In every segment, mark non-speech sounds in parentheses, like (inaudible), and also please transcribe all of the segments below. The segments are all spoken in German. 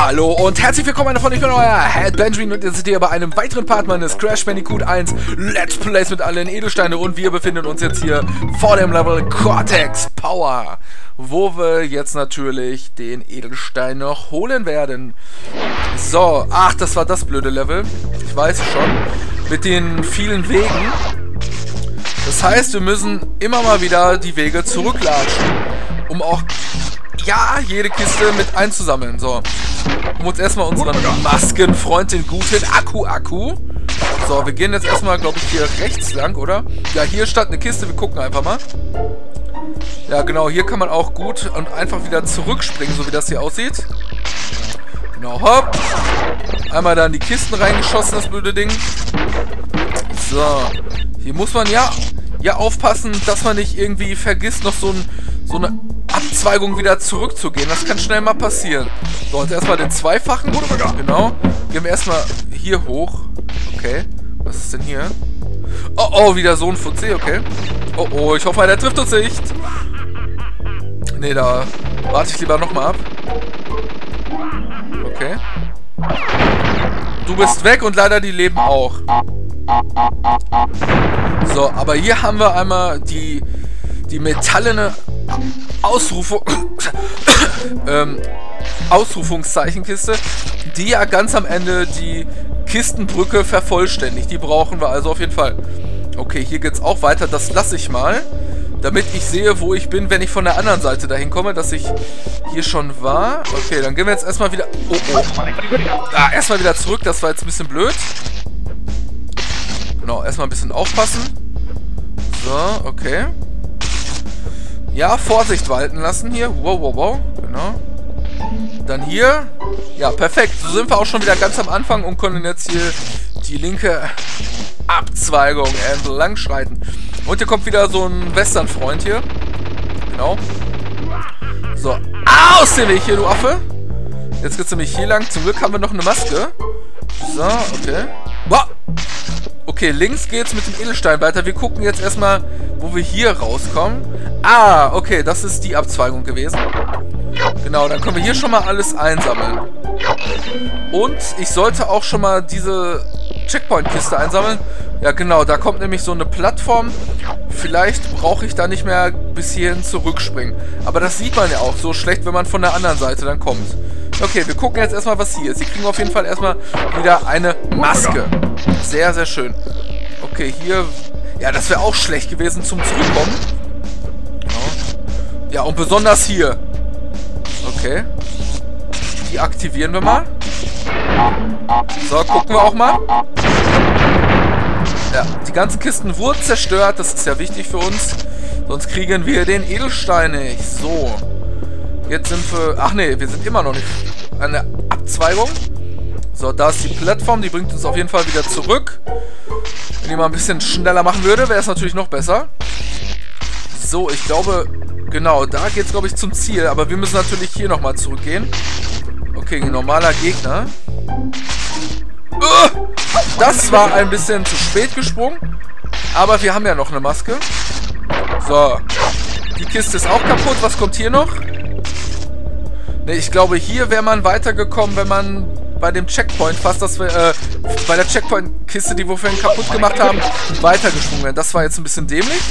Hallo und herzlich willkommen, meine Freunde, ich bin euer Head Benjamin und ihr seid hier bei einem weiteren Part meines Crash Bandicoot 1 Let's Plays mit allen Edelsteine und wir befinden uns jetzt hier vor dem Level Cortex Power, wo wir jetzt natürlich den Edelstein noch holen werden. So, ach, das war das blöde Level, ich weiß schon, mit den vielen Wegen. Das heißt, wir müssen immer mal wieder die Wege zurücklatschen, um auch ja, jede Kiste mit einzusammeln. So. Um uns erstmal unseren Maskenfreund, den guten Akku-Akku. So, wir gehen jetzt erstmal, glaube ich, hier rechts lang, oder? Ja, hier stand eine Kiste, wir gucken einfach mal. Ja, genau, hier kann man auch gut und einfach wieder zurückspringen, so wie das hier aussieht. Genau, hopp. Einmal da in die Kisten reingeschossen, das blöde Ding. So. Hier muss man ja, ja aufpassen, dass man nicht irgendwie vergisst, noch so, ein, so eine Abzweigung wieder zurückzugehen. Das kann schnell mal passieren. So, und erstmal den zweifachen. Genau. Gehen wir erstmal hier hoch. Okay. Was ist denn hier? Oh, oh, wieder so ein Fuzzi, okay. Oh, oh, ich hoffe, der trifft uns nicht. Nee, da warte ich lieber nochmal ab. Okay. Du bist weg und leider die leben auch. So, aber hier haben wir einmal die, die metallene Ausrufung, (coughs) ähm, Ausrufungszeichenkiste, die ja ganz am Ende die Kistenbrücke vervollständigt. Die brauchen wir also auf jeden Fall. Okay, hier geht's auch weiter. Das lasse ich mal, damit ich sehe, wo ich bin, wenn ich von der anderen Seite dahin komme, dass ich hier schon war. Okay, dann gehen wir jetzt erstmal wieder... Oh, oh. Ah, erstmal wieder zurück. Das war jetzt ein bisschen blöd. Genau, erstmal ein bisschen aufpassen. So, okay. Ja, Vorsicht walten lassen hier. Wow, wow, wow. Genau. Dann hier. Ja, perfekt. So sind wir auch schon wieder ganz am Anfang und können jetzt hier die linke Abzweigung entlang schreiten. Und hier kommt wieder so ein Western-Freund hier. Genau. So, aus dem Weg hier, du Affe. Jetzt geht's nämlich hier lang. Zum Glück haben wir noch eine Maske. So, okay. Wow. Okay, links geht's mit dem Edelstein weiter. Wir gucken jetzt erstmal, wo wir hier rauskommen. Ah, okay, das ist die Abzweigung gewesen. Genau, dann können wir hier schon mal alles einsammeln. Und ich sollte auch schon mal diese Checkpoint-Kiste einsammeln. Ja, genau, da kommt nämlich so eine Plattform. Vielleicht brauche ich da nicht mehr bis hierhin zurückspringen. Aber das sieht man ja auch so schlecht, wenn man von der anderen Seite dann kommt. Okay, wir gucken jetzt erstmal, was hier ist. Sie kriegen auf jeden Fall erstmal wieder eine Maske. Sehr, sehr schön. Okay, hier... Ja, das wäre auch schlecht gewesen zum Zurückkommen. Ja, und besonders hier. Okay. Die aktivieren wir mal. So, gucken wir auch mal. Ja, die ganzen Kisten wurden zerstört. Das ist ja wichtig für uns. Sonst kriegen wir den Edelstein nicht. So. Jetzt sind wir... Ach nee, wir sind immer noch nicht an der Abzweigung. So, da ist die Plattform. Die bringt uns auf jeden Fall wieder zurück. Wenn die mal ein bisschen schneller machen würde, wäre es natürlich noch besser. So, ich glaube... Genau, da geht es, glaube ich, zum Ziel. Aber wir müssen natürlich hier nochmal zurückgehen. Okay, normaler Gegner. Uh, das war ein bisschen zu spät gesprungen. Aber wir haben ja noch eine Maske. So. Die Kiste ist auch kaputt. Was kommt hier noch? Ne, ich glaube, hier wäre man weitergekommen, wenn man bei dem Checkpoint fast, dass wir, äh, bei der Checkpoint-Kiste, die wir vorhin kaputt gemacht haben, weitergesprungen wären. Das war jetzt ein bisschen dämlich.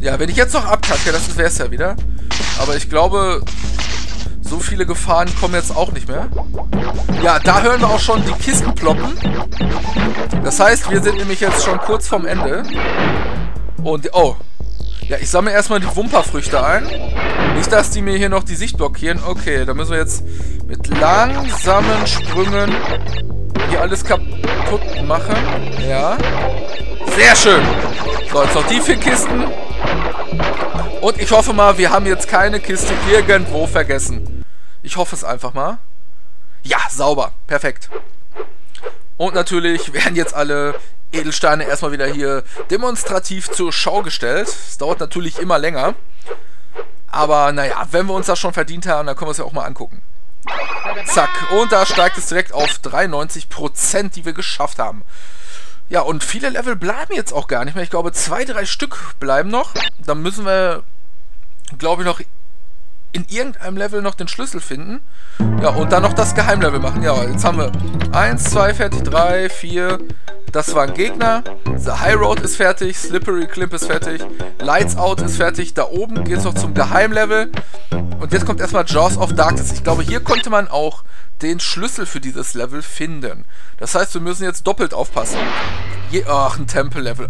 Ja, wenn ich jetzt noch abkacke, das wäre es ja wieder. Aber ich glaube, so viele Gefahren kommen jetzt auch nicht mehr. Ja, da hören wir auch schon die Kisten ploppen. Das heißt, wir sind nämlich jetzt schon kurz vorm Ende. Und, oh, ja, ich sammle erstmal die Wumperfrüchte ein. Nicht, dass die mir hier noch die Sicht blockieren. Okay, da müssen wir jetzt mit langsamen Sprüngen hier alles kaputt machen. Ja. Sehr schön. So, jetzt noch die vier Kisten. Und ich hoffe mal, wir haben jetzt keine Kiste irgendwo vergessen. Ich hoffe es einfach mal. Ja, sauber. Perfekt. Und natürlich werden jetzt alle Edelsteine erstmal wieder hier demonstrativ zur Schau gestellt. Es dauert natürlich immer länger. Aber naja, wenn wir uns das schon verdient haben, dann können wir es ja auch mal angucken. Zack. Und da steigt es direkt auf 93%, die wir geschafft haben. Ja, und viele Level bleiben jetzt auch gar nicht mehr. Ich glaube, zwei, drei Stück bleiben noch. Dann müssen wir, glaube ich, noch in irgendeinem Level noch den Schlüssel finden. Ja, und dann noch das Geheimlevel machen. Ja, jetzt haben wir 1, 2, fertig, 3, 4. Das war ein Gegner. The High Road ist fertig. Slippery Climp ist fertig. Lights Out ist fertig. Da oben geht es noch zum Geheimlevel. Und jetzt kommt erstmal Jaws of Darkness. Ich glaube, hier konnte man auch den Schlüssel für dieses Level finden. Das heißt, wir müssen jetzt doppelt aufpassen. Je Ach, ein Tempel-Level.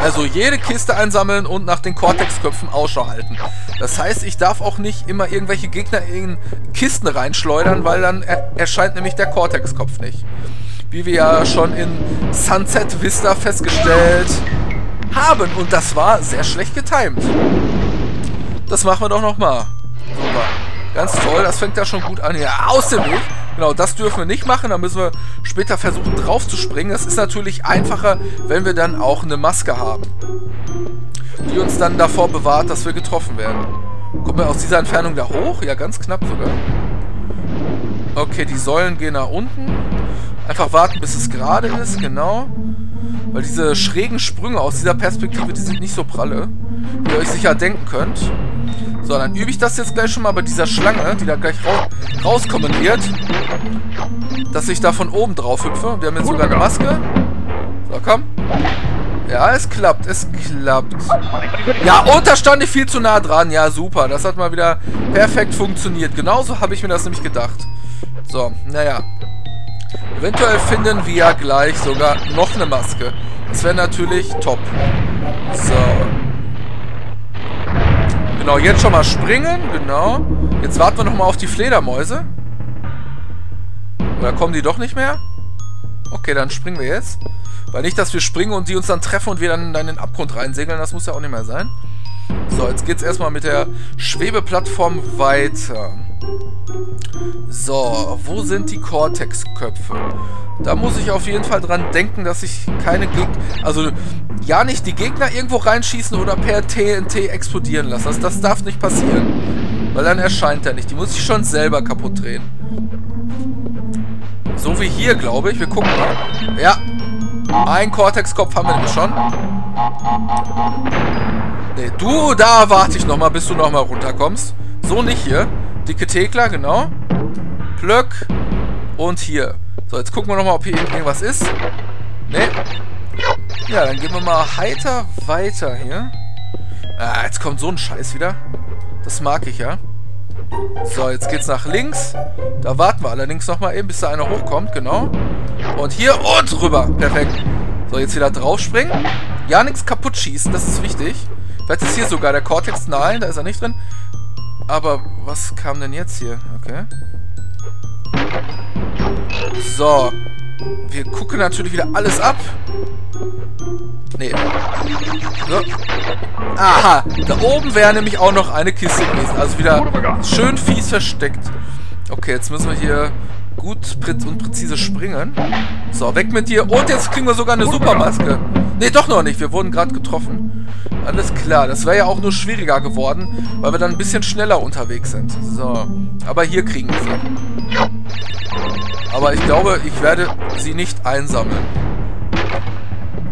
Also jede Kiste einsammeln und nach den Cortex-Köpfen Ausschau halten. Das heißt, ich darf auch nicht immer irgendwelche Gegner in Kisten reinschleudern, weil dann er erscheint nämlich der Cortex-Kopf nicht. Wie wir ja schon in Sunset Vista festgestellt haben. Und das war sehr schlecht getimt. Das machen wir doch nochmal. Super. Ganz toll, das fängt ja schon gut an. Ja, aus dem Weg. Genau, das dürfen wir nicht machen. Da müssen wir später versuchen drauf zu springen. Das ist natürlich einfacher, wenn wir dann auch eine Maske haben. Die uns dann davor bewahrt, dass wir getroffen werden. Kommen wir aus dieser Entfernung da hoch? Ja, ganz knapp sogar. Okay, die Säulen gehen nach unten. Einfach warten, bis es gerade ist, genau. Weil diese schrägen Sprünge aus dieser Perspektive, die sind nicht so pralle. Wie ihr euch sicher denken könnt. So, dann übe ich das jetzt gleich schon mal bei dieser Schlange, die da gleich ra rauskommen wird. Dass ich da von oben drauf hüpfe. Wir haben jetzt sogar eine Maske. So, komm. Ja, es klappt, es klappt. Ja, und da stand ich viel zu nah dran. Ja, super. Das hat mal wieder perfekt funktioniert. Genauso habe ich mir das nämlich gedacht. So, naja. Eventuell finden wir ja gleich sogar noch eine Maske. Das wäre natürlich top. So. Genau, jetzt schon mal springen. Genau. Jetzt warten wir nochmal auf die Fledermäuse. Oder kommen die doch nicht mehr? Okay, dann springen wir jetzt. Weil nicht, dass wir springen und die uns dann treffen und wir dann in den Abgrund reinsegeln. Das muss ja auch nicht mehr sein. So, jetzt geht es erstmal mit der Schwebeplattform weiter. So, wo sind die Cortex-Köpfe? Da muss ich auf jeden Fall dran denken, dass ich keine Gegner... Also, ja nicht die Gegner irgendwo reinschießen oder per TNT explodieren lassen. Das, das darf nicht passieren. Weil dann erscheint er nicht. Die muss ich schon selber kaputt drehen. So wie hier, glaube ich. Wir gucken mal. Ja. Ein Cortex-Kopf haben wir schon. Nee, du, da warte ich nochmal, bis du nochmal runterkommst. So nicht hier. Dicke Thekla, genau. Plöck. Und hier. So, jetzt gucken wir nochmal, ob hier irgendwas ist. Nee. Ja, dann gehen wir mal heiter weiter hier. Ah, jetzt kommt so ein Scheiß wieder. Das mag ich ja. So, jetzt geht's nach links. Da warten wir allerdings nochmal eben, bis da einer hochkommt, genau. Und hier und rüber. Perfekt. So, jetzt wieder draufspringen. Ja, nichts kaputt schießen, das ist wichtig. Vielleicht ist hier sogar der Cortex. Nein, da ist er nicht drin. Aber was kam denn jetzt hier? Okay. So. Wir gucken natürlich wieder alles ab. Nee. So. Aha. Da oben wäre nämlich auch noch eine Kiste gewesen. Also wieder schön fies versteckt. Okay, jetzt müssen wir hier gut und präzise springen. So, weg mit dir. Und jetzt kriegen wir sogar eine Supermaske. Nee, doch noch nicht. Wir wurden gerade getroffen. Alles klar. Das wäre ja auch nur schwieriger geworden, weil wir dann ein bisschen schneller unterwegs sind. So. Aber hier kriegen wir sie. Aber ich glaube, ich werde sie nicht einsammeln.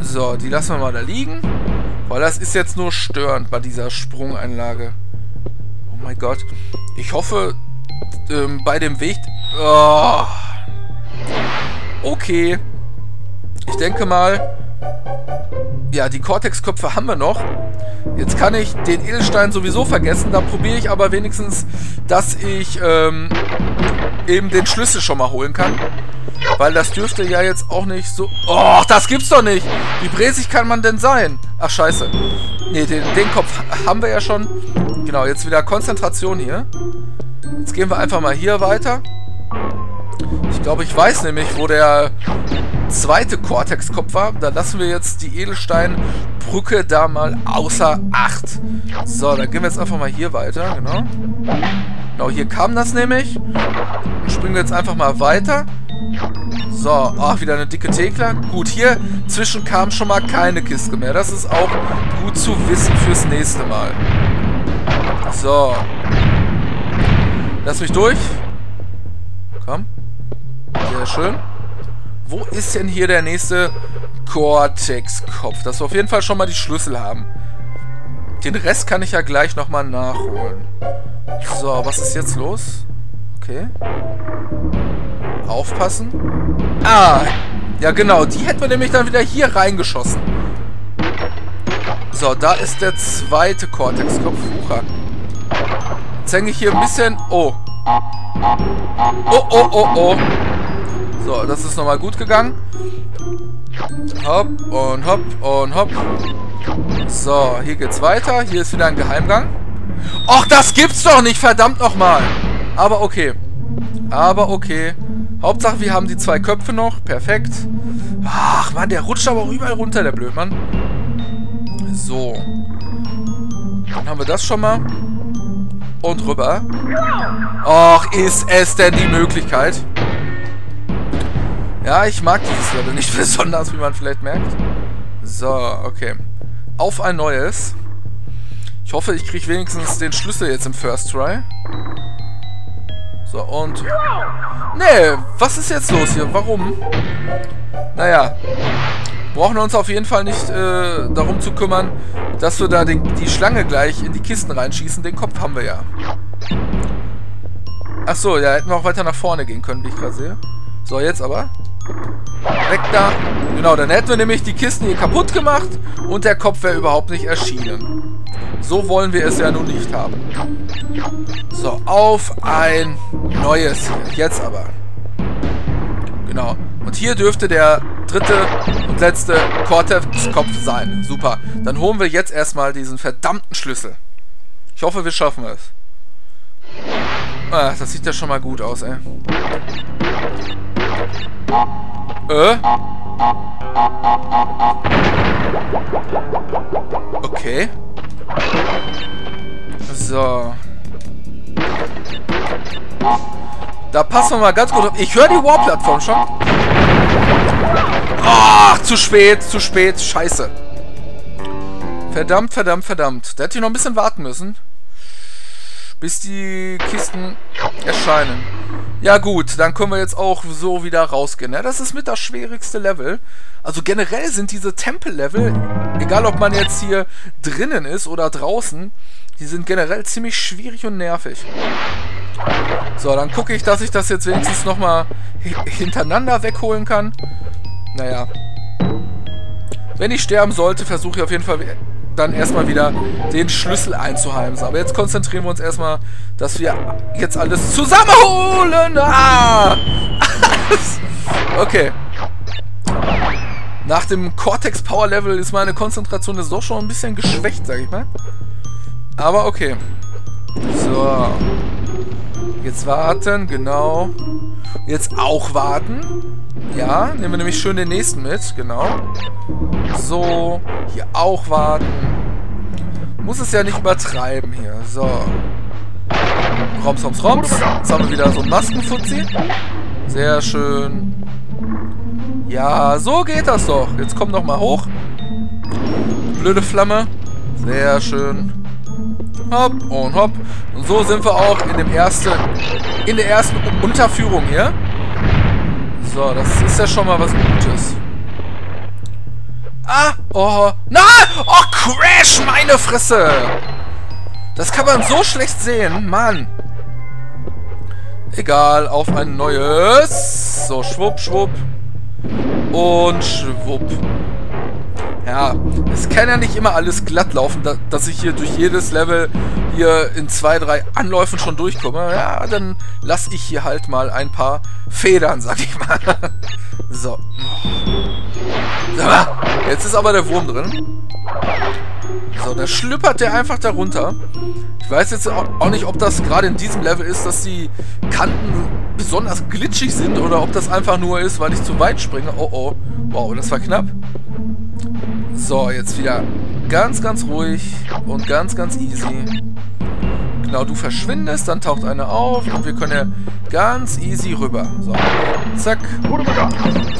So, die lassen wir mal da liegen. Weil das ist jetzt nur störend bei dieser Sprungeinlage. Oh mein Gott. Ich hoffe, ähm, bei dem Weg... Oh. Okay. Ich denke mal... Ja, die Cortex-Köpfe haben wir noch. Jetzt kann ich den Edelstein sowieso vergessen. Da probiere ich aber wenigstens, dass ich ähm, eben den Schlüssel schon mal holen kann. Weil das dürfte ja jetzt auch nicht so... Oh, das gibt's doch nicht! Wie bräsig kann man denn sein? Ach, scheiße. Ne, den, den Kopf haben wir ja schon. Genau, jetzt wieder Konzentration hier. Jetzt gehen wir einfach mal hier weiter. Ich glaube, ich weiß nämlich, wo der zweite Cortex-Kopf war. Da lassen wir jetzt die Edelsteinbrücke da mal außer Acht. So, dann gehen wir jetzt einfach mal hier weiter, genau. Genau, hier kam das nämlich. Springen wir jetzt einfach mal weiter. So, ach, wieder eine dicke Thekla. Gut, hier zwischen kam schon mal keine Kiste mehr. Das ist auch gut zu wissen fürs nächste Mal. So. Lass mich durch. Komm. Sehr schön. Wo ist denn hier der nächste Cortex-Kopf? Dass wir auf jeden Fall schon mal die Schlüssel haben. Den Rest kann ich ja gleich nochmal nachholen. So, was ist jetzt los? Okay. Aufpassen. Ah, ja genau, die hätten wir nämlich dann wieder hier reingeschossen. So, da ist der zweite Cortex-Kopf. Jetzt hänge ich hier ein bisschen... Oh. Oh, oh, oh, oh. So, das ist nochmal gut gegangen. Hopp und hopp und hopp. So, hier geht's weiter. Hier ist wieder ein Geheimgang. Och, das gibt's doch nicht, verdammt nochmal. Aber okay. Aber okay. Hauptsache, wir haben die zwei Köpfe noch. Perfekt. Ach, Mann, der rutscht aber auch überall runter, der Blödmann. So. Dann haben wir das schon mal. Und rüber. Och, ist es denn die Möglichkeit? Ja, ich mag dieses Level nicht (laughs) besonders, wie man vielleicht merkt. So, okay. Auf ein neues. Ich hoffe, ich kriege wenigstens den Schlüssel jetzt im First Try. So, und... Nee, was ist jetzt los hier? Warum? Naja. Brauchen wir uns auf jeden Fall nicht äh, darum zu kümmern, dass wir da den, die Schlange gleich in die Kisten reinschießen. Den Kopf haben wir ja. Achso, ja, hätten wir auch weiter nach vorne gehen können, wie ich gerade sehe. So, jetzt aber. Weg da. Genau, dann hätten wir nämlich die Kisten hier kaputt gemacht und der Kopf wäre überhaupt nicht erschienen. So wollen wir es ja nun nicht haben. So, auf ein neues. Jetzt aber. Genau. Und hier dürfte der dritte und letzte Cortex-Kopf sein. Super. Dann holen wir jetzt erstmal diesen verdammten Schlüssel. Ich hoffe, wir schaffen es. Ah, das sieht ja schon mal gut aus, ey. Äh? Okay. So. Da passen wir mal ganz gut auf. Ich höre die Warplattform schon. Ach, zu spät, zu spät. Scheiße. Verdammt, verdammt, verdammt. Da hätte ich noch ein bisschen warten müssen. Bis die Kisten erscheinen. Ja gut, dann können wir jetzt auch so wieder rausgehen. Ja, das ist mit das schwierigste Level. Also generell sind diese Tempel-Level, egal ob man jetzt hier drinnen ist oder draußen, die sind generell ziemlich schwierig und nervig. So, dann gucke ich, dass ich das jetzt wenigstens nochmal hintereinander wegholen kann. Naja. Wenn ich sterben sollte, versuche ich auf jeden Fall dann erstmal wieder den Schlüssel einzuheimsen. Aber jetzt konzentrieren wir uns erstmal, dass wir jetzt alles zusammenholen. Ah! (laughs) okay. Nach dem Cortex Power Level ist meine Konzentration jetzt doch schon ein bisschen geschwächt, sag ich mal. Aber okay. So. Jetzt warten, genau. Jetzt auch warten. Ja, nehmen wir nämlich schön den nächsten mit, genau. So, hier auch warten. Muss es ja nicht übertreiben hier. So. Roms, roms, roms. Jetzt haben wir wieder so ein Maskenfuzzi. Sehr schön. Ja, so geht das doch. Jetzt komm doch mal hoch. Blöde Flamme. Sehr schön. Hopp und hopp. Und so sind wir auch in dem ersten, in der ersten Unterführung hier. So, das ist ja schon mal was Gutes. Ah! Oh! Nein! Oh, Crash! Meine Fresse! Das kann man so schlecht sehen. Mann! Egal, auf ein neues. So, schwupp, schwupp. Und schwupp. Ja, es kann ja nicht immer alles glatt laufen, da, dass ich hier durch jedes Level hier in zwei, drei Anläufen schon durchkomme. Ja, dann lasse ich hier halt mal ein paar Federn, sag ich mal. (laughs) so. Jetzt ist aber der Wurm drin. So, da schlüppert der einfach darunter. Ich weiß jetzt auch nicht, ob das gerade in diesem Level ist, dass die Kanten besonders glitschig sind oder ob das einfach nur ist, weil ich zu weit springe. Oh oh. Wow, das war knapp. So, jetzt wieder ganz, ganz ruhig und ganz, ganz easy. Genau, du verschwindest, dann taucht einer auf und wir können ja ganz easy rüber. So, zack.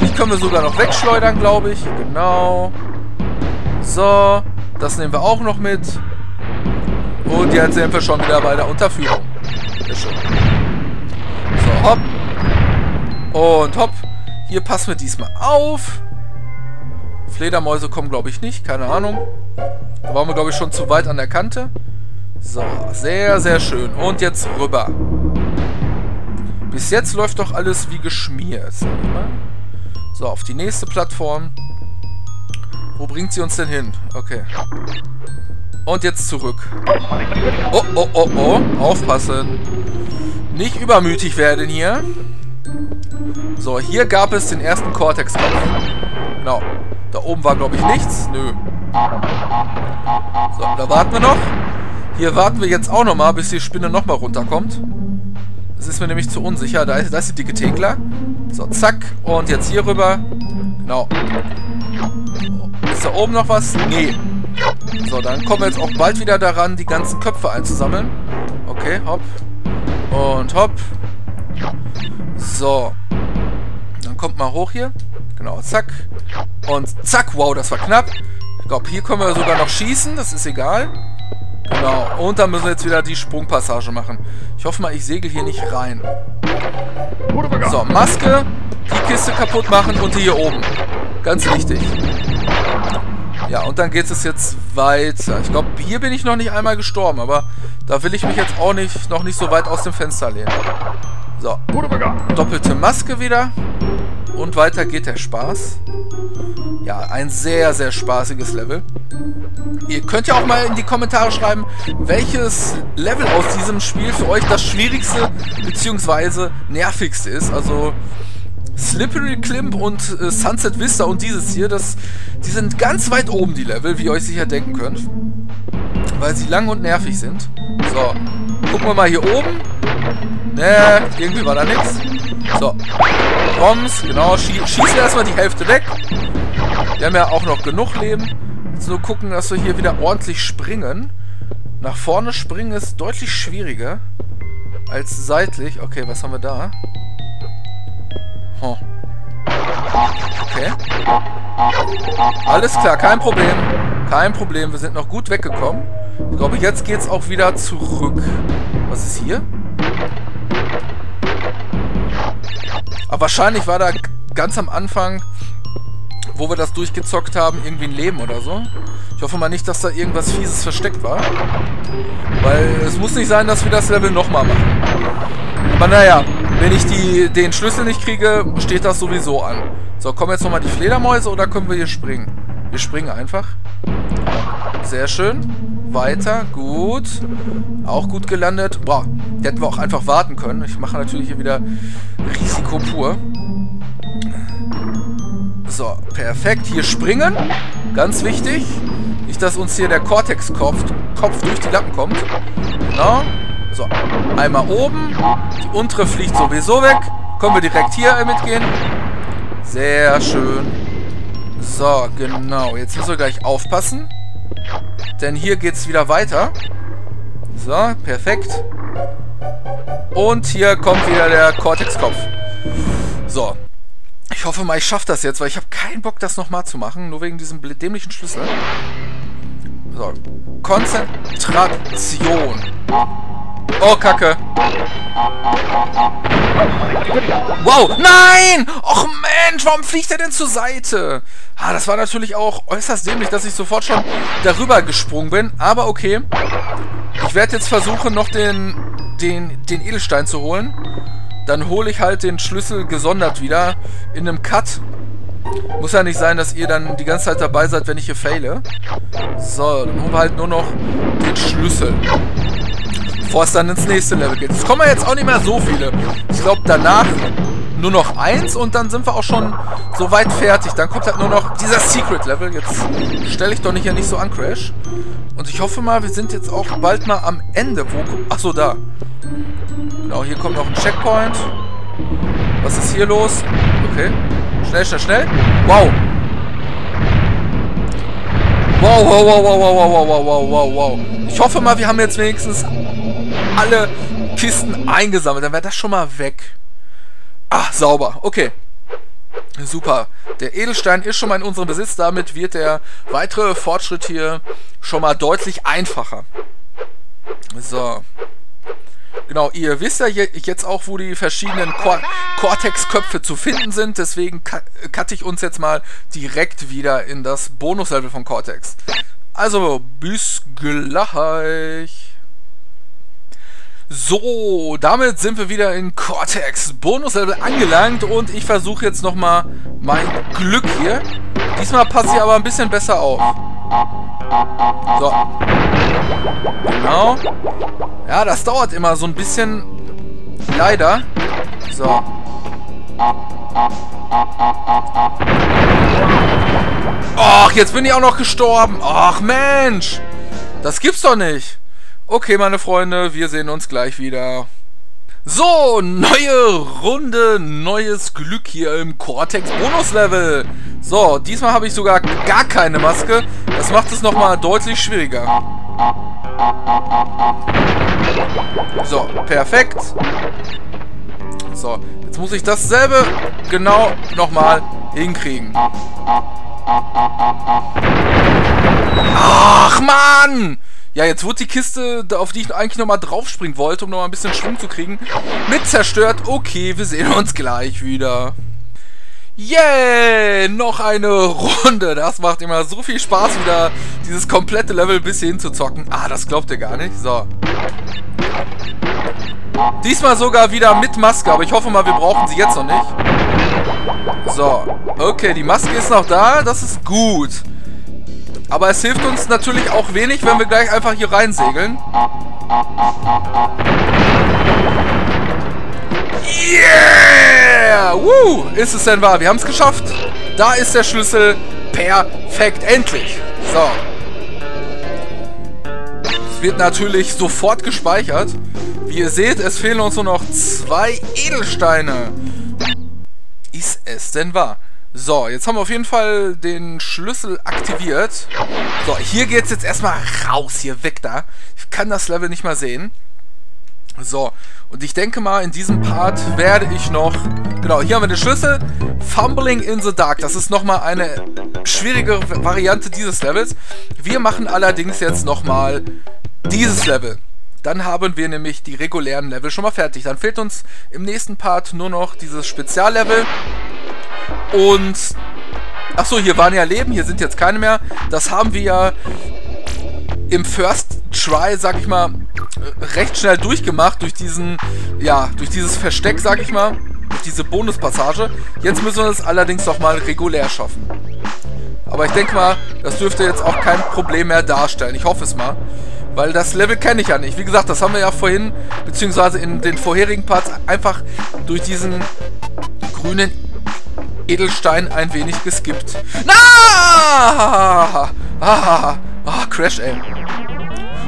Dich können wir sogar noch wegschleudern, glaube ich. Genau. So, das nehmen wir auch noch mit. Und jetzt sind wir schon wieder bei der Unterführung. Sehr schön. So, hopp. Und hopp. Hier passen wir diesmal auf. Fledermäuse kommen, glaube ich, nicht. Keine Ahnung. Da waren wir, glaube ich, schon zu weit an der Kante. So, sehr, sehr schön. Und jetzt rüber. Bis jetzt läuft doch alles wie geschmiert. So, auf die nächste Plattform. Wo bringt sie uns denn hin? Okay. Und jetzt zurück. Oh, oh, oh, oh. Aufpassen. Nicht übermütig werden hier. So, hier gab es den ersten Cortex-Kopf. Genau. Da oben war, glaube ich, nichts. Nö. So, da warten wir noch. Hier warten wir jetzt auch nochmal, bis die Spinne nochmal runterkommt. Das ist mir nämlich zu unsicher. Da ist, da ist die dicke Thekla. So, zack. Und jetzt hier rüber. Genau. Ist da oben noch was? Nee. So, dann kommen wir jetzt auch bald wieder daran, die ganzen Köpfe einzusammeln. Okay, hopp. Und hopp. So. Dann kommt mal hoch hier. Genau, zack. Und zack, wow, das war knapp. Ich glaube, hier können wir sogar noch schießen, das ist egal. Genau, und dann müssen wir jetzt wieder die Sprungpassage machen. Ich hoffe mal, ich segel hier nicht rein. So, Maske, die Kiste kaputt machen und die hier oben. Ganz wichtig. Ja, und dann geht es jetzt weiter. Ich glaube, hier bin ich noch nicht einmal gestorben, aber da will ich mich jetzt auch nicht, noch nicht so weit aus dem Fenster lehnen. So, doppelte Maske wieder. Und weiter geht der Spaß. Ja, ein sehr, sehr spaßiges Level. Ihr könnt ja auch mal in die Kommentare schreiben, welches Level aus diesem Spiel für euch das schwierigste bzw. nervigste ist. Also Slippery Climb und äh, Sunset Vista und dieses hier, das, die sind ganz weit oben, die Level, wie ihr euch sicher denken könnt. Weil sie lang und nervig sind. So, gucken wir mal hier oben. Ne, irgendwie war da nichts. So, Bombs, genau, schie schießen erstmal die Hälfte weg. Wir haben ja auch noch genug Leben. Jetzt nur gucken, dass wir hier wieder ordentlich springen. Nach vorne springen ist deutlich schwieriger als seitlich. Okay, was haben wir da? Oh. Okay. Alles klar, kein Problem. Kein Problem, wir sind noch gut weggekommen. Ich glaube, jetzt geht es auch wieder zurück. Was ist hier? Aber wahrscheinlich war da ganz am Anfang, wo wir das durchgezockt haben, irgendwie ein Leben oder so. Ich hoffe mal nicht, dass da irgendwas Fieses versteckt war. Weil es muss nicht sein, dass wir das Level nochmal machen. Aber naja, wenn ich die, den Schlüssel nicht kriege, steht das sowieso an. So, kommen jetzt nochmal die Fledermäuse oder können wir hier springen? Wir springen einfach. Sehr schön. Weiter. Gut. Auch gut gelandet. Boah, hätten wir auch einfach warten können. Ich mache natürlich hier wieder Risiko pur. So, perfekt. Hier springen. Ganz wichtig. Nicht, dass uns hier der Cortex-Kopf Kopf durch die Lappen kommt. Genau. So, einmal oben. Die untere fliegt sowieso weg. Können wir direkt hier mitgehen. Sehr schön. So, genau. Jetzt müssen wir gleich aufpassen. Denn hier geht es wieder weiter. So, perfekt. Und hier kommt wieder der Cortex-Kopf. So. Ich hoffe mal, ich schaffe das jetzt, weil ich habe keinen Bock, das nochmal zu machen. Nur wegen diesem dämlichen Schlüssel. So. Konzentration. Oh, Kacke. Wow. Nein! Och, Mensch, warum fliegt er denn zur Seite? Ah, das war natürlich auch äußerst dämlich, dass ich sofort schon darüber gesprungen bin. Aber okay. Ich werde jetzt versuchen, noch den, den, den Edelstein zu holen. Dann hole ich halt den Schlüssel gesondert wieder in einem Cut. Muss ja nicht sein, dass ihr dann die ganze Zeit dabei seid, wenn ich hier faile. So, dann holen wir halt nur noch den Schlüssel bevor es dann ins nächste Level geht. Es kommen ja jetzt auch nicht mehr so viele. Ich glaube, danach nur noch eins und dann sind wir auch schon so weit fertig. Dann kommt halt nur noch dieser Secret-Level. Jetzt stelle ich doch nicht hier nicht so an, Crash. Und ich hoffe mal, wir sind jetzt auch bald mal am Ende. Wo... Achso, da. Genau, hier kommt noch ein Checkpoint. Was ist hier los? Okay. Schnell, schnell, schnell. Wow. Wow, wow, wow, wow, wow, wow, wow, wow, wow, wow. Ich hoffe mal, wir haben jetzt wenigstens alle Kisten eingesammelt. Dann wäre das schon mal weg. Ah, sauber. Okay. Super. Der Edelstein ist schon mal in unserem Besitz. Damit wird der weitere Fortschritt hier schon mal deutlich einfacher. So. Genau, ihr wisst ja jetzt auch, wo die verschiedenen Cortex-Köpfe zu finden sind. Deswegen cutte ich uns jetzt mal direkt wieder in das Bonuslevel von Cortex. Also, bis gleich. So, damit sind wir wieder in Cortex Bonuslevel angelangt und ich versuche jetzt nochmal mein Glück hier. Diesmal passe ich aber ein bisschen besser auf. So. Genau. Ja, das dauert immer so ein bisschen. Leider. So. Ach, jetzt bin ich auch noch gestorben. Ach, Mensch. Das gibt's doch nicht. Okay, meine Freunde, wir sehen uns gleich wieder. So, neue Runde, neues Glück hier im Cortex Bonus Level. So, diesmal habe ich sogar gar keine Maske. Das macht es nochmal deutlich schwieriger. So, perfekt. So, jetzt muss ich dasselbe genau nochmal hinkriegen. Ach, Mann! Ja, jetzt wurde die Kiste, auf die ich eigentlich nochmal draufspringen wollte, um nochmal ein bisschen Schwung zu kriegen, mit zerstört. Okay, wir sehen uns gleich wieder. Yeah! Noch eine Runde. Das macht immer so viel Spaß, wieder dieses komplette Level bis hin zu zocken. Ah, das glaubt ihr gar nicht. So. Diesmal sogar wieder mit Maske, aber ich hoffe mal, wir brauchen sie jetzt noch nicht. So. Okay, die Maske ist noch da. Das ist gut. Aber es hilft uns natürlich auch wenig, wenn wir gleich einfach hier reinsegeln. Yeah! Woo! Ist es denn wahr? Wir haben es geschafft. Da ist der Schlüssel. Perfekt. Endlich. So. Es wird natürlich sofort gespeichert. Wie ihr seht, es fehlen uns nur noch zwei Edelsteine. Ist es denn wahr? So, jetzt haben wir auf jeden Fall den Schlüssel aktiviert. So, hier geht's jetzt erstmal raus, hier weg da. Ich kann das Level nicht mal sehen. So, und ich denke mal, in diesem Part werde ich noch... Genau, hier haben wir den Schlüssel. Fumbling in the Dark. Das ist nochmal eine schwierige Variante dieses Levels. Wir machen allerdings jetzt nochmal dieses Level. Dann haben wir nämlich die regulären Level schon mal fertig. Dann fehlt uns im nächsten Part nur noch dieses Speziallevel. Und... Achso, hier waren ja Leben, hier sind jetzt keine mehr. Das haben wir ja im First Try, sag ich mal, recht schnell durchgemacht durch diesen, ja, durch dieses Versteck, sag ich mal, durch diese Bonuspassage. Jetzt müssen wir es allerdings nochmal regulär schaffen. Aber ich denke mal, das dürfte jetzt auch kein Problem mehr darstellen. Ich hoffe es mal. Weil das Level kenne ich ja nicht. Wie gesagt, das haben wir ja vorhin, beziehungsweise in den vorherigen Parts einfach durch diesen grünen Edelstein ein wenig geskippt. Na! Ah, ah, ah, Crash, ey.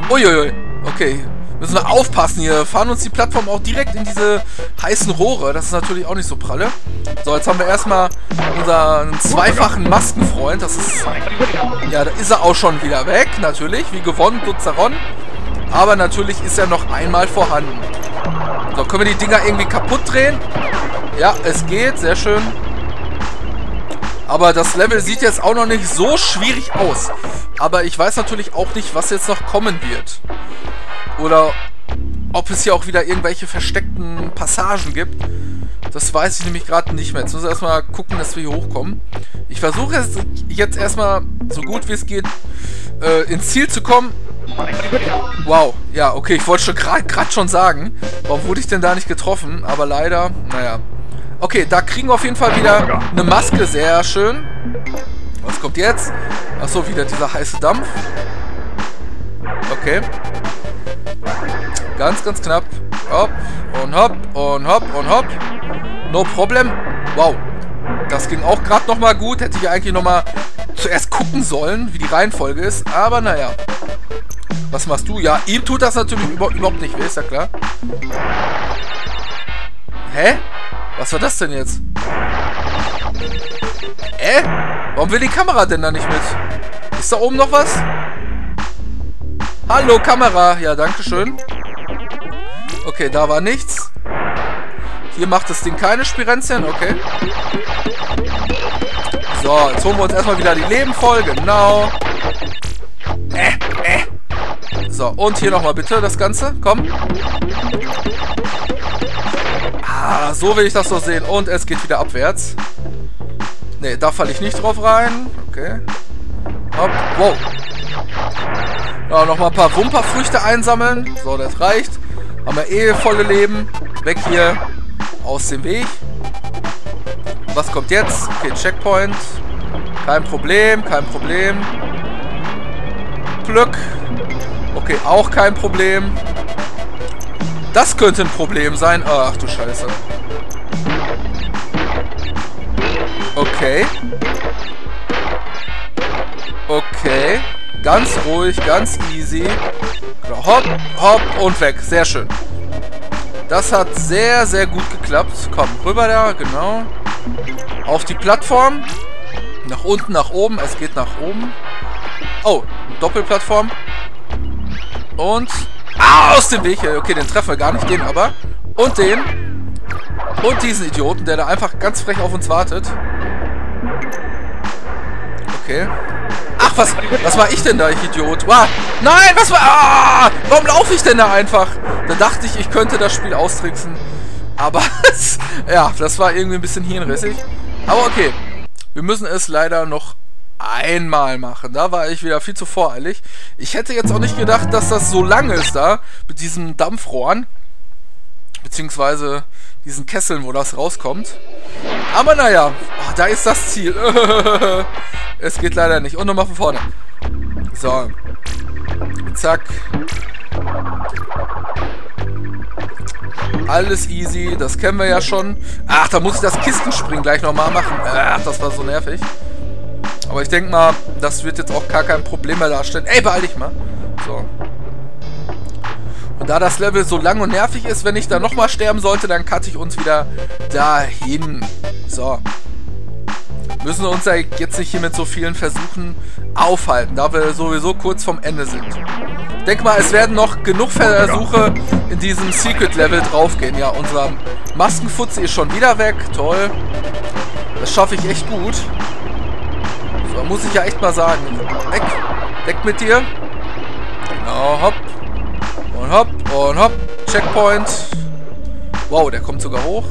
Uiuiui. Okay. Müssen wir aufpassen hier. Fahren uns die Plattform auch direkt in diese heißen Rohre. Das ist natürlich auch nicht so pralle. So, jetzt haben wir erstmal unseren zweifachen Maskenfreund. Das ist... Ja, da ist er auch schon wieder weg. Natürlich. Wie gewonnen, Dutzeron. Aber natürlich ist er noch einmal vorhanden. So, können wir die Dinger irgendwie kaputt drehen? Ja, es geht. Sehr schön. Aber das Level sieht jetzt auch noch nicht so schwierig aus. Aber ich weiß natürlich auch nicht, was jetzt noch kommen wird. Oder ob es hier auch wieder irgendwelche versteckten Passagen gibt. Das weiß ich nämlich gerade nicht mehr. Jetzt müssen wir erstmal gucken, dass wir hier hochkommen. Ich versuche jetzt erstmal, so gut wie es geht, äh, ins Ziel zu kommen. Wow, ja, okay, ich wollte schon gerade schon sagen, warum wurde ich denn da nicht getroffen? Aber leider, naja, Okay, da kriegen wir auf jeden Fall wieder eine Maske. Sehr schön. Was kommt jetzt? Achso, wieder dieser heiße Dampf. Okay. Ganz, ganz knapp. Hopp und hopp und hopp und hopp. No problem. Wow. Das ging auch gerade nochmal gut. Hätte ich eigentlich nochmal zuerst gucken sollen, wie die Reihenfolge ist. Aber naja. Was machst du? Ja, ihm tut das natürlich überhaupt nicht weh, ist ja klar. Hä? Was war das denn jetzt? Äh? Warum will die Kamera denn da nicht mit? Ist da oben noch was? Hallo, Kamera. Ja, danke schön. Okay, da war nichts. Hier macht das Ding keine Spirenzien. Okay. So, jetzt holen wir uns erstmal wieder die Leben voll. Genau. Äh, äh. So, und hier nochmal bitte das Ganze. Komm. So will ich das so sehen. Und es geht wieder abwärts. Ne, da falle ich nicht drauf rein. Okay. Hopp. Wow. Ja, nochmal ein paar Wumperfrüchte einsammeln. So, das reicht. Haben wir eh volle Leben. Weg hier. Aus dem Weg. Was kommt jetzt? Okay, Checkpoint. Kein Problem, kein Problem. Glück. Okay, auch kein Problem. Das könnte ein Problem sein. Ach du Scheiße. Okay. Okay. Ganz ruhig, ganz easy. Hopp, hopp und weg. Sehr schön. Das hat sehr, sehr gut geklappt. Komm, rüber da, genau. Auf die Plattform. Nach unten, nach oben. Es geht nach oben. Oh, Doppelplattform. Und... Aus dem Weg. Okay, den treffen wir gar nicht. Den aber. Und den. Und diesen Idioten, der da einfach ganz frech auf uns wartet. Okay. Ach, was, was war ich denn da, ich Idiot? Wow. Nein, was war... Ah, warum laufe ich denn da einfach? Da dachte ich, ich könnte das Spiel austricksen. Aber, (laughs) ja, das war irgendwie ein bisschen hirnrissig. Aber okay. Wir müssen es leider noch einmal machen. Da war ich wieder viel zu voreilig. Ich hätte jetzt auch nicht gedacht, dass das so lang ist da, mit diesen Dampfrohren. Beziehungsweise diesen Kesseln, wo das rauskommt. Aber naja, oh, da ist das Ziel. (laughs) es geht leider nicht. Und nochmal von vorne. So. Zack. Alles easy, das kennen wir ja schon. Ach, da muss ich das Kistenspringen gleich nochmal machen. Ach, das war so nervig. Aber ich denke mal, das wird jetzt auch gar kein Problem mehr darstellen. Ey, beeil dich mal. So. Und da das Level so lang und nervig ist, wenn ich da nochmal sterben sollte, dann cutte ich uns wieder dahin. So. Müssen wir uns ja jetzt nicht hier mit so vielen Versuchen aufhalten, da wir sowieso kurz vom Ende sind. Ich denke mal, es werden noch genug Versuche in diesem Secret-Level draufgehen. Ja, unser Maskenfutzi ist schon wieder weg. Toll. Das schaffe ich echt gut. So, muss ich ja echt mal sagen. Weg. Weg mit dir. Genau, hopp. Hopp. Und hopp. Checkpoint. Wow, der kommt sogar hoch.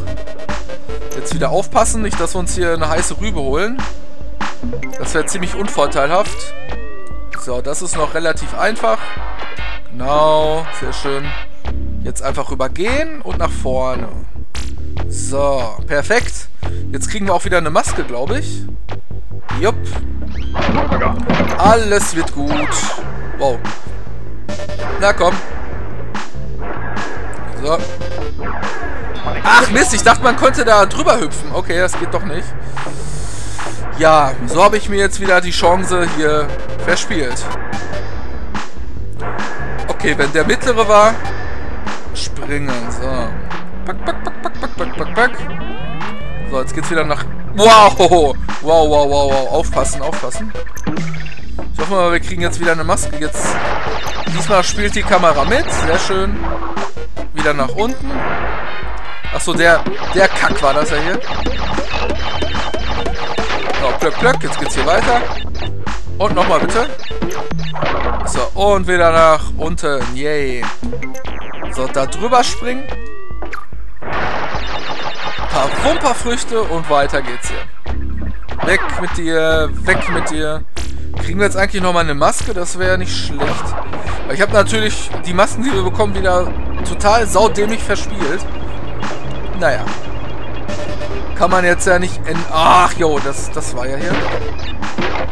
Jetzt wieder aufpassen, nicht, dass wir uns hier eine heiße Rübe holen. Das wäre ziemlich unvorteilhaft. So, das ist noch relativ einfach. Genau, sehr schön. Jetzt einfach rübergehen und nach vorne. So, perfekt. Jetzt kriegen wir auch wieder eine Maske, glaube ich. Jupp. Alles wird gut. Wow. Na komm. So. Ach Mist, ich dachte, man könnte da drüber hüpfen. Okay, das geht doch nicht. Ja, so habe ich mir jetzt wieder die Chance hier verspielt. Okay, wenn der mittlere war, springen. So. Pack, pack, pack, pack, pack, pack, pack, pack. So, jetzt geht's wieder nach... Wow! (laughs) Wow, wow, wow, wow. Aufpassen, aufpassen. Ich hoffe mal, wir kriegen jetzt wieder eine Maske. Jetzt... Diesmal spielt die Kamera mit. Sehr schön. Wieder nach unten. Achso, der, der Kack war das ja hier. So, plöck, plöck. Jetzt geht's hier weiter. Und nochmal bitte. So, und wieder nach unten. Yay. So, da drüber springen. Ein paar Wumperfrüchte und weiter geht's hier. Weg mit dir, weg mit dir. Kriegen wir jetzt eigentlich nochmal eine Maske? Das wäre nicht schlecht. Ich habe natürlich die Masken, die wir bekommen, wieder total saudämlich verspielt. Naja. Kann man jetzt ja nicht in... Ach, jo, das, das war ja hier.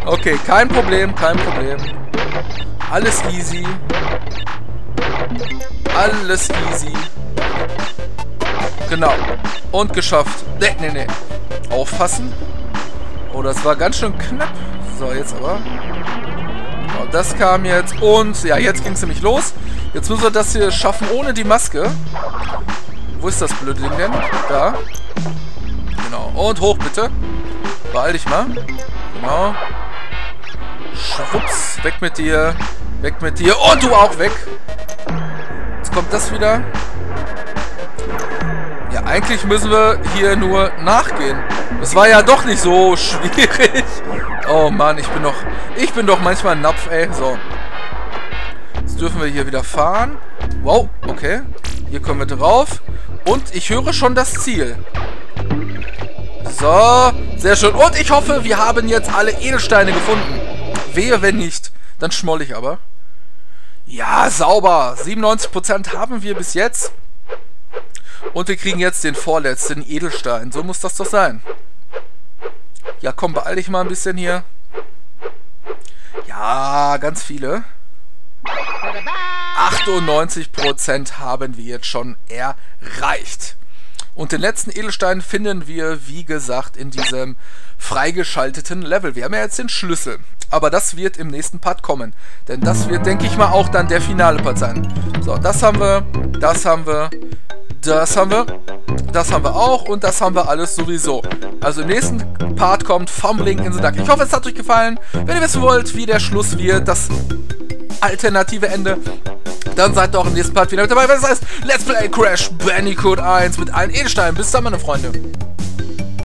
Okay, kein Problem, kein Problem. Alles easy. Alles easy. Genau. Und geschafft. Ne, ne, ne. Aufpassen. Oh, das war ganz schön knapp. So, jetzt aber. Das kam jetzt. Und, ja, jetzt ging es nämlich los. Jetzt müssen wir das hier schaffen ohne die Maske. Wo ist das blöde Ding denn? Da. Genau. Und hoch bitte. Beeil dich mal. Genau. Schwupps. Weg mit dir. Weg mit dir. Und du auch weg. Jetzt kommt das wieder. Ja, eigentlich müssen wir hier nur nachgehen. Das war ja doch nicht so (laughs) schwierig. Oh Mann, ich bin doch... Ich bin doch manchmal ein Napf, ey. So. Jetzt dürfen wir hier wieder fahren. Wow, okay. Hier kommen wir drauf. Und ich höre schon das Ziel. So, sehr schön. Und ich hoffe, wir haben jetzt alle Edelsteine gefunden. Wehe, wenn nicht. Dann schmoll ich aber. Ja, sauber. 97% haben wir bis jetzt. Und wir kriegen jetzt den vorletzten Edelstein. So muss das doch sein. Ja, komm, beeil dich mal ein bisschen hier. Ja, ganz viele. 98% haben wir jetzt schon erreicht. Und den letzten Edelstein finden wir, wie gesagt, in diesem freigeschalteten Level. Wir haben ja jetzt den Schlüssel. Aber das wird im nächsten Part kommen. Denn das wird, denke ich mal, auch dann der finale Part sein. So, das haben wir, das haben wir, das haben wir, das haben wir auch und das haben wir alles sowieso. Also im nächsten Part kommt Fumbling in the Duck. Ich hoffe, es hat euch gefallen. Wenn ihr wissen wollt, wie der Schluss wird, das alternative Ende, dann seid doch im nächsten Part wieder mit dabei, wenn es heißt Let's Play Crash Bandicoot 1 mit allen Edelsteinen. Bis dann, meine Freunde.